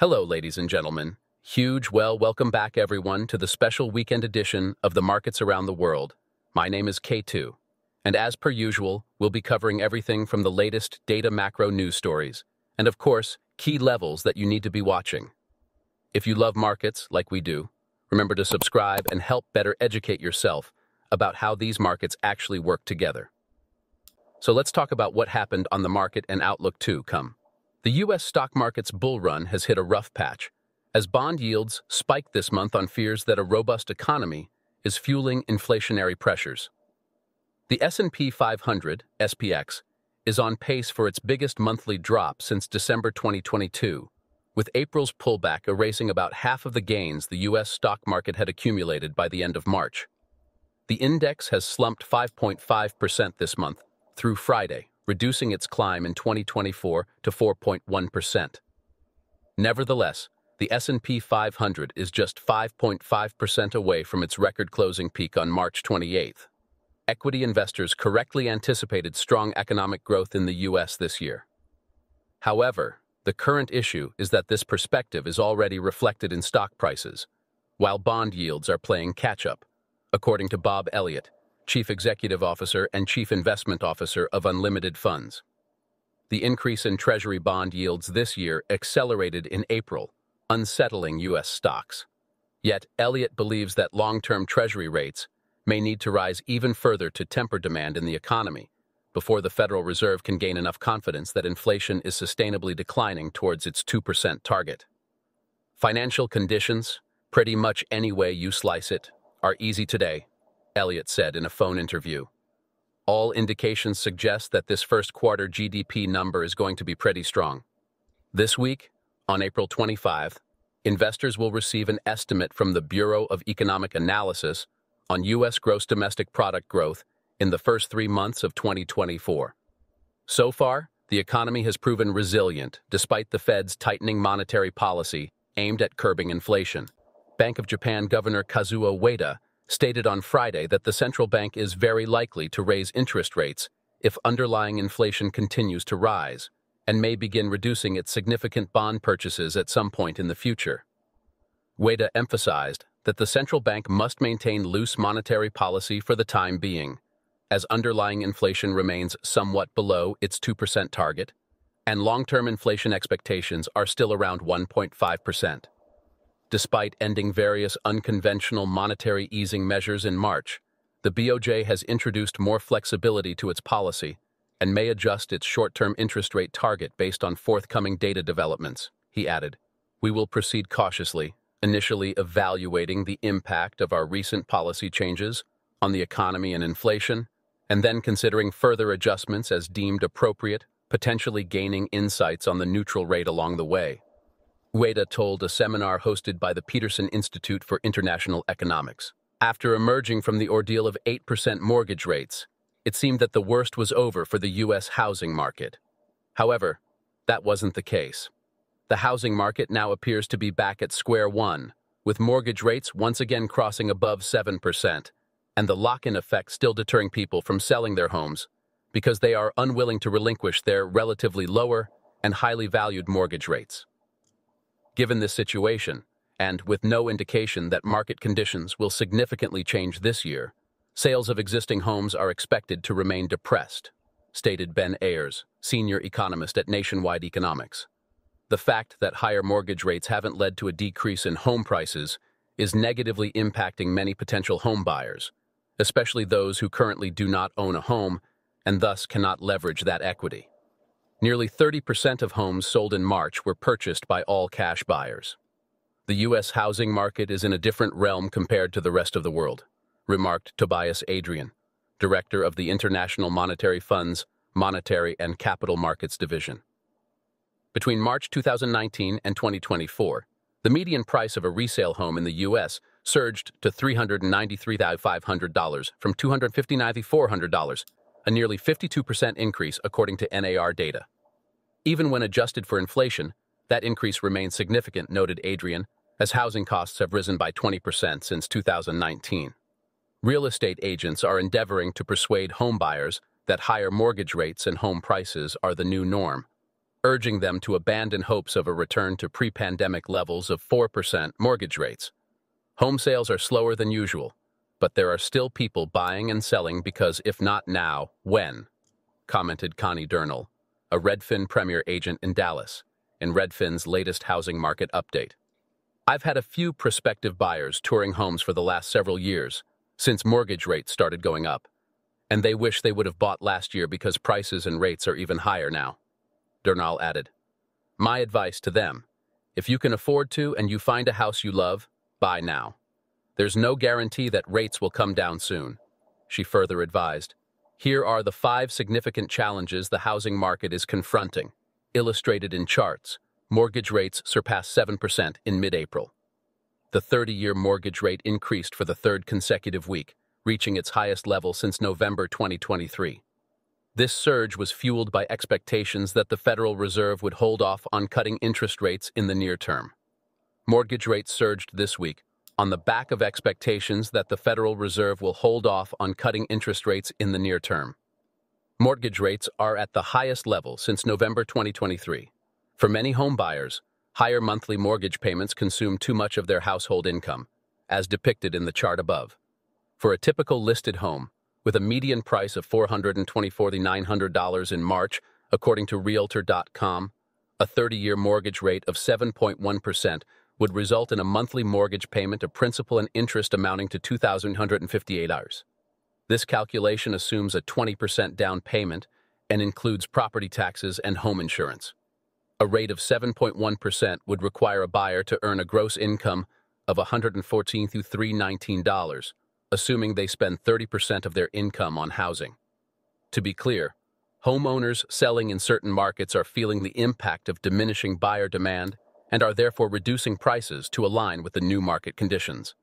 Hello, ladies and gentlemen. Huge, well, welcome back, everyone, to the special weekend edition of the Markets Around the World. My name is K2, and as per usual, we'll be covering everything from the latest data macro news stories, and of course, key levels that you need to be watching. If you love markets, like we do, remember to subscribe and help better educate yourself about how these markets actually work together. So let's talk about what happened on the market and outlook too, come. The U.S. stock market's bull run has hit a rough patch, as bond yields spiked this month on fears that a robust economy is fueling inflationary pressures. The S&P 500, SPX, is on pace for its biggest monthly drop since December 2022, with April's pullback erasing about half of the gains the U.S. stock market had accumulated by the end of March. The index has slumped 5.5% this month through Friday, reducing its climb in 2024 to 4.1%. Nevertheless, the S&P 500 is just 5.5% away from its record closing peak on March 28th. Equity investors correctly anticipated strong economic growth in the U.S. this year. However, the current issue is that this perspective is already reflected in stock prices, while bond yields are playing catch-up, according to Bob Elliott, Chief Executive Officer and Chief Investment Officer of Unlimited Funds. The increase in Treasury bond yields this year accelerated in April, unsettling U.S. stocks. Yet, Elliott believes that long-term Treasury rates may need to rise even further to temper demand in the economy before the Federal Reserve can gain enough confidence that inflation is sustainably declining towards its 2% target. Financial conditions, pretty much any way you slice it, are easy today, Elliott said in a phone interview. All indications suggest that this first quarter GDP number is going to be pretty strong. This week, on April 25, investors will receive an estimate from the Bureau of Economic Analysis on U.S. gross domestic product growth in the first three months of 2024. So far, the economy has proven resilient despite the Fed's tightening monetary policy aimed at curbing inflation. Bank of Japan Governor Kazuo Ueda stated on Friday that the central bank is very likely to raise interest rates if underlying inflation continues to rise, and may begin reducing its significant bond purchases at some point in the future. Ueda emphasized that the central bank must maintain loose monetary policy for the time being, as underlying inflation remains somewhat below its 2% target, and long-term inflation expectations are still around 1.5%. Despite ending various unconventional monetary easing measures in March, the BOJ has introduced more flexibility to its policy and may adjust its short-term interest rate target based on forthcoming data developments, he added. We will proceed cautiously, initially evaluating the impact of our recent policy changes on the economy and inflation, and then considering further adjustments as deemed appropriate, potentially gaining insights on the neutral rate along the way. Ueda told a seminar hosted by the Peterson Institute for International Economics. After emerging from the ordeal of 8% mortgage rates, it seemed that the worst was over for the U.S. housing market. However, that wasn't the case. The housing market now appears to be back at square one, with mortgage rates once again crossing above 7%, and the lock-in effect still deterring people from selling their homes because they are unwilling to relinquish their relatively lower and highly valued mortgage rates. Given this situation, and with no indication that market conditions will significantly change this year, sales of existing homes are expected to remain depressed, stated Ben Ayers, senior economist at Nationwide Economics. The fact that higher mortgage rates haven't led to a decrease in home prices is negatively impacting many potential home buyers, especially those who currently do not own a home and thus cannot leverage that equity. Nearly 30% of homes sold in March were purchased by all-cash buyers. The U.S. housing market is in a different realm compared to the rest of the world, remarked Tobias Adrian, director of the International Monetary Fund's Monetary and Capital Markets Division. Between March 2019 and 2024, the median price of a resale home in the U.S. surged to $393,500 from $259,400 a nearly 52% increase according to NAR data. Even when adjusted for inflation, that increase remains significant, noted Adrian, as housing costs have risen by 20% since 2019. Real estate agents are endeavoring to persuade homebuyers that higher mortgage rates and home prices are the new norm, urging them to abandon hopes of a return to pre-pandemic levels of 4% mortgage rates. Home sales are slower than usual, but there are still people buying and selling because if not now, when? Commented Connie Durnall, a Redfin Premier agent in Dallas, in Redfin's latest housing market update. I've had a few prospective buyers touring homes for the last several years, since mortgage rates started going up, and they wish they would have bought last year because prices and rates are even higher now. Durnall added, My advice to them, if you can afford to and you find a house you love, buy now. There's no guarantee that rates will come down soon. She further advised, Here are the five significant challenges the housing market is confronting, illustrated in charts. Mortgage rates surpassed 7% in mid-April. The 30-year mortgage rate increased for the third consecutive week, reaching its highest level since November 2023. This surge was fueled by expectations that the Federal Reserve would hold off on cutting interest rates in the near term. Mortgage rates surged this week, on the back of expectations that the Federal Reserve will hold off on cutting interest rates in the near term. Mortgage rates are at the highest level since November 2023. For many homebuyers, higher monthly mortgage payments consume too much of their household income, as depicted in the chart above. For a typical listed home, with a median price of $424,900 in March, according to Realtor.com, a 30-year mortgage rate of 7.1% would result in a monthly mortgage payment of principal and interest amounting to $2,158. This calculation assumes a 20% down payment and includes property taxes and home insurance. A rate of 7.1% would require a buyer to earn a gross income of $114 to $319, assuming they spend 30% of their income on housing. To be clear, homeowners selling in certain markets are feeling the impact of diminishing buyer demand and are therefore reducing prices to align with the new market conditions.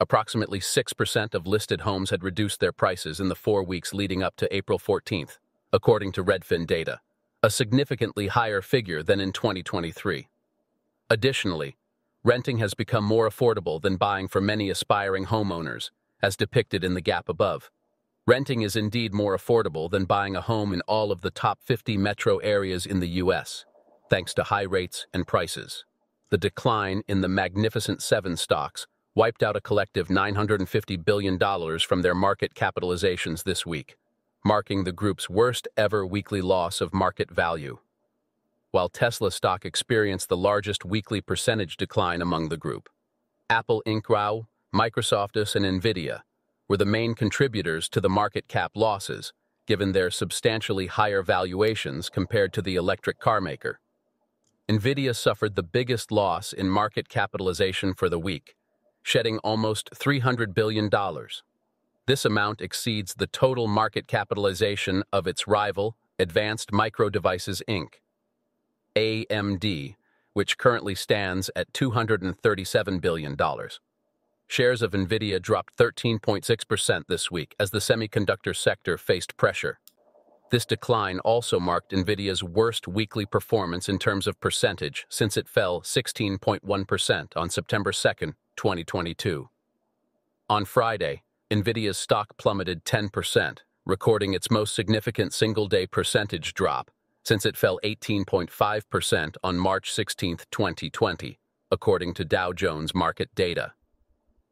Approximately 6% of listed homes had reduced their prices in the four weeks leading up to April 14th, according to Redfin data, a significantly higher figure than in 2023. Additionally, renting has become more affordable than buying for many aspiring homeowners, as depicted in the gap above. Renting is indeed more affordable than buying a home in all of the top 50 metro areas in the U.S thanks to high rates and prices. The decline in the Magnificent Seven stocks wiped out a collective $950 billion from their market capitalizations this week, marking the group's worst ever weekly loss of market value. While Tesla stock experienced the largest weekly percentage decline among the group. Apple Inc. Rao, Microsoft and Nvidia were the main contributors to the market cap losses, given their substantially higher valuations compared to the electric car maker. NVIDIA suffered the biggest loss in market capitalization for the week, shedding almost $300 billion. This amount exceeds the total market capitalization of its rival, Advanced Micro Devices Inc., AMD, which currently stands at $237 billion. Shares of NVIDIA dropped 13.6% this week as the semiconductor sector faced pressure. This decline also marked NVIDIA's worst weekly performance in terms of percentage since it fell 16.1% on September 2, 2022. On Friday, NVIDIA's stock plummeted 10%, recording its most significant single-day percentage drop since it fell 18.5% on March 16, 2020, according to Dow Jones market data.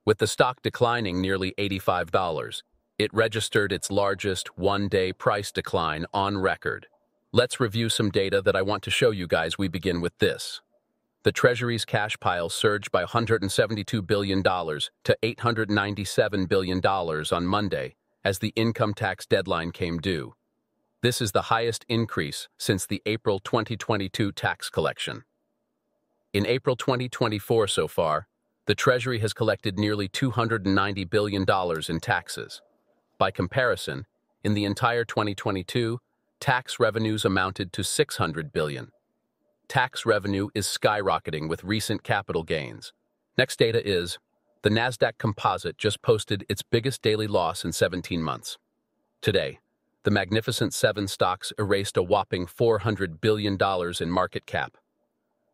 With the stock declining nearly $85, it registered its largest one-day price decline on record. Let's review some data that I want to show you guys. We begin with this. The Treasury's cash pile surged by $172 billion to $897 billion on Monday as the income tax deadline came due. This is the highest increase since the April 2022 tax collection. In April 2024 so far, the Treasury has collected nearly $290 billion in taxes. By comparison, in the entire 2022, tax revenues amounted to 600 billion. Tax revenue is skyrocketing with recent capital gains. Next data is, the Nasdaq Composite just posted its biggest daily loss in 17 months. Today, the Magnificent Seven stocks erased a whopping $400 billion in market cap.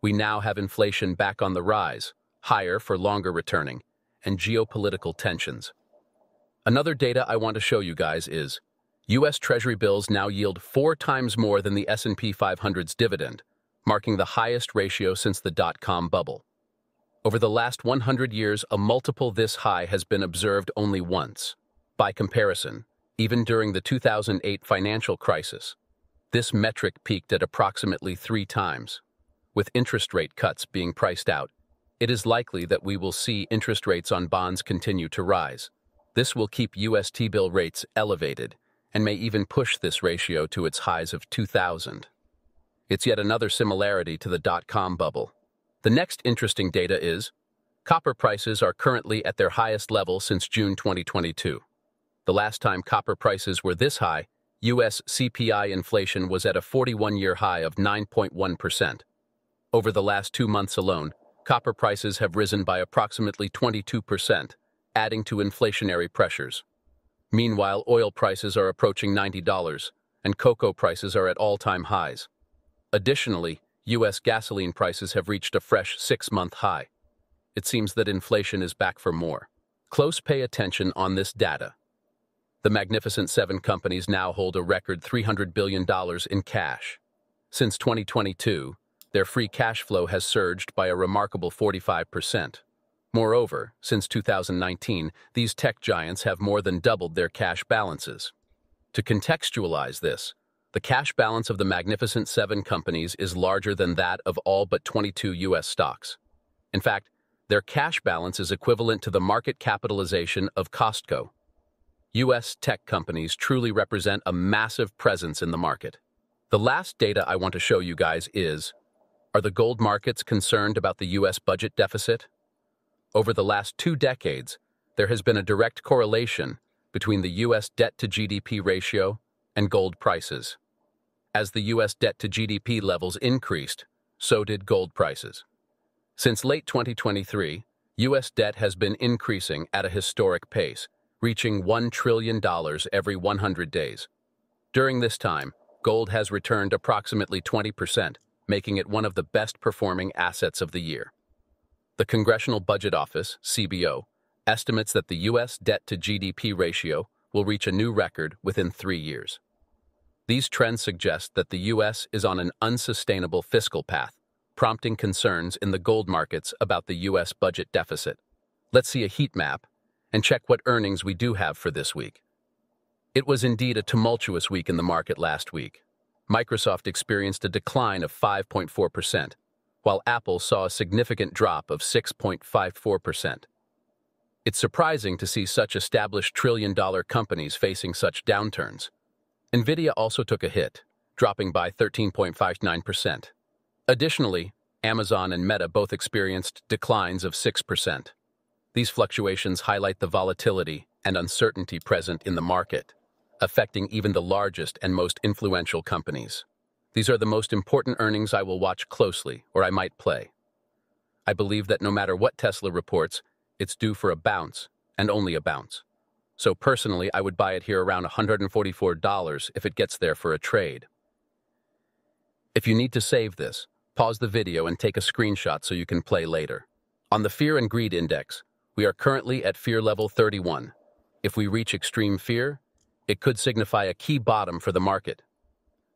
We now have inflation back on the rise, higher for longer returning, and geopolitical tensions. Another data I want to show you guys is U.S. Treasury bills now yield four times more than the S&P 500's dividend, marking the highest ratio since the dot-com bubble. Over the last 100 years, a multiple this high has been observed only once. By comparison, even during the 2008 financial crisis, this metric peaked at approximately three times. With interest rate cuts being priced out, it is likely that we will see interest rates on bonds continue to rise. This will keep U.S. T-bill rates elevated and may even push this ratio to its highs of 2000. It's yet another similarity to the dot-com bubble. The next interesting data is copper prices are currently at their highest level since June 2022. The last time copper prices were this high, U.S. CPI inflation was at a 41-year high of 9.1%. Over the last two months alone, copper prices have risen by approximately 22%, adding to inflationary pressures. Meanwhile, oil prices are approaching $90, and cocoa prices are at all-time highs. Additionally, U.S. gasoline prices have reached a fresh six-month high. It seems that inflation is back for more. Close pay attention on this data. The Magnificent Seven companies now hold a record $300 billion in cash. Since 2022, their free cash flow has surged by a remarkable 45%. Moreover, since 2019, these tech giants have more than doubled their cash balances. To contextualize this, the cash balance of the Magnificent Seven companies is larger than that of all but 22 U.S. stocks. In fact, their cash balance is equivalent to the market capitalization of Costco. U.S. tech companies truly represent a massive presence in the market. The last data I want to show you guys is, are the gold markets concerned about the U.S. budget deficit? Over the last two decades, there has been a direct correlation between the U.S. debt to GDP ratio and gold prices. As the U.S. debt to GDP levels increased, so did gold prices. Since late 2023, U.S. debt has been increasing at a historic pace, reaching $1 trillion every 100 days. During this time, gold has returned approximately 20%, making it one of the best performing assets of the year. The Congressional Budget Office, CBO, estimates that the U.S. debt to GDP ratio will reach a new record within three years. These trends suggest that the U.S. is on an unsustainable fiscal path, prompting concerns in the gold markets about the U.S. budget deficit. Let's see a heat map and check what earnings we do have for this week. It was indeed a tumultuous week in the market last week. Microsoft experienced a decline of 5.4%, while Apple saw a significant drop of 6.54%. It's surprising to see such established trillion-dollar companies facing such downturns. NVIDIA also took a hit, dropping by 13.59%. Additionally, Amazon and Meta both experienced declines of 6%. These fluctuations highlight the volatility and uncertainty present in the market, affecting even the largest and most influential companies. These are the most important earnings I will watch closely, or I might play. I believe that no matter what Tesla reports, it's due for a bounce, and only a bounce. So personally, I would buy it here around $144 if it gets there for a trade. If you need to save this, pause the video and take a screenshot so you can play later. On the Fear and Greed Index, we are currently at fear level 31. If we reach extreme fear, it could signify a key bottom for the market.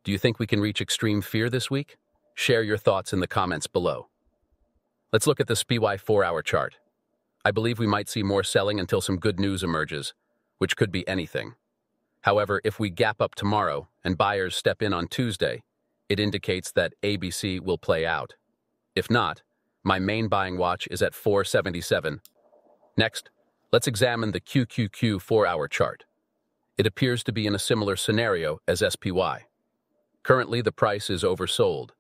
Do you think we can reach extreme fear this week? Share your thoughts in the comments below. Let's look at the SPY 4-hour chart. I believe we might see more selling until some good news emerges, which could be anything. However, if we gap up tomorrow and buyers step in on Tuesday, it indicates that ABC will play out. If not, my main buying watch is at 477. Next, let's examine the QQQ 4-hour chart. It appears to be in a similar scenario as SPY. Currently, the price is oversold.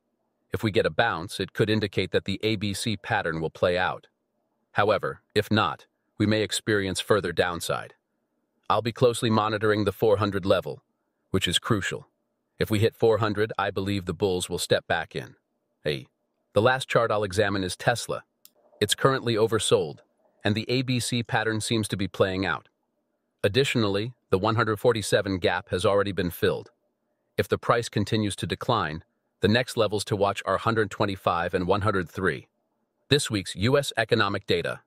If we get a bounce, it could indicate that the ABC pattern will play out. However, if not, we may experience further downside. I'll be closely monitoring the 400 level, which is crucial. If we hit 400, I believe the bulls will step back in. Hey, the last chart I'll examine is Tesla. It's currently oversold, and the ABC pattern seems to be playing out. Additionally, the 147 gap has already been filled. If the price continues to decline, the next levels to watch are 125 and 103. This week's U.S. economic data.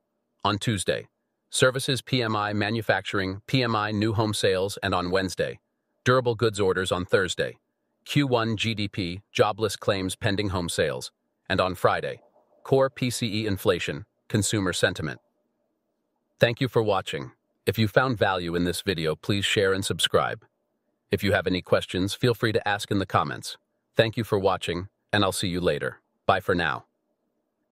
On Tuesday, services PMI manufacturing, PMI new home sales, and on Wednesday, durable goods orders on Thursday, Q1 GDP, jobless claims pending home sales, and on Friday, core PCE inflation, consumer sentiment. Thank you for watching. If you found value in this video, please share and subscribe. If you have any questions, feel free to ask in the comments. Thank you for watching, and I'll see you later. Bye for now.